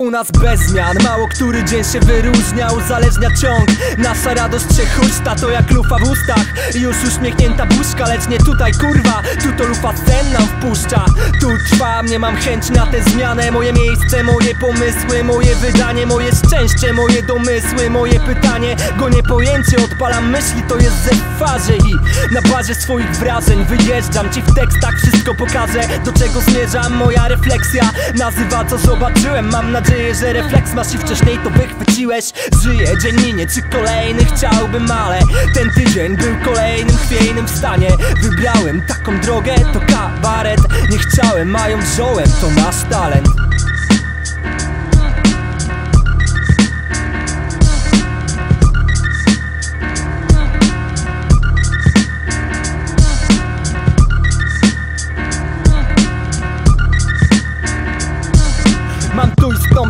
nas bez zmian. Mało który dzień się wyróżnia, uzależnia ciąg. Nasza radość się huśta, to jak lufa w ustach. Już uśmiechnięta buźka, lecz nie tutaj kurwa. Tu to lufa sen nam wpuszcza. Tu trwam, nie mam chęci na tę zmianę. Moje miejsce, moje pomysły, moje wydanie Moje szczęście, moje domysły, moje pytanie. Gonię pojęcie, odpalam myśli, to jest ze fazie I na bazie swoich wrażeń wyjeżdżam Ci w tekstach wszystko pokażę. Do czego zmierzam, moja refleksja Nazywa co zobaczyłem. Mam nadzieję, że refleks masz i wcześniej to wychwyciłeś. Żyję dzień minie, czy kolejny chciałbym, ale Ten tydzień był kolejnym chwiejnym w stanie. Wybrałem taką drogę, to kabaret. Nie chciałem, mają wziąłem, to nasz talent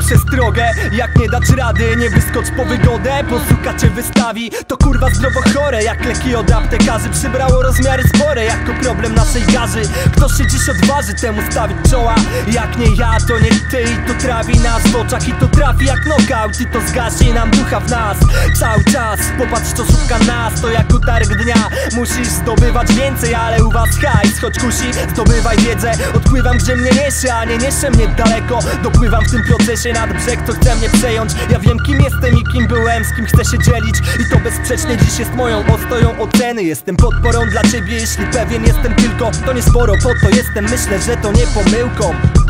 przestrogę Jak nie dać rady, nie wyskocz po wygodę. Bo suka cię wystawi To kurwa zdrowo chore. Jak leki od aptekarzy Przybrało rozmiary spore. Jako problem naszej garzy. Kto się dziś odważy temu stawić czoła? Jak nie ja, to nie ty. I to trawi nas w oczach I to trafi jak knockout. I to zgasi nam ducha w nas. Cały czas Popatrz co szuka nas. To jak utarg dnia. Musisz zdobywać więcej Ale u was hajs. Choć kusi Zdobywaj wiedzę. Odpływam gdzie mnie niesie A nie niesie mnie daleko. Dopływam w tym procesie nad brzeg Co chce mnie przejąć. Ja wiem kim jestem i kim byłem Z kim chcę się dzielić. I to bezsprzecznie dziś jest moją ostoją oceny. Jestem podporą dla ciebie Jeśli pewien jestem tylko. To nie sporo po to jestem Myślę, że to nie pomyłką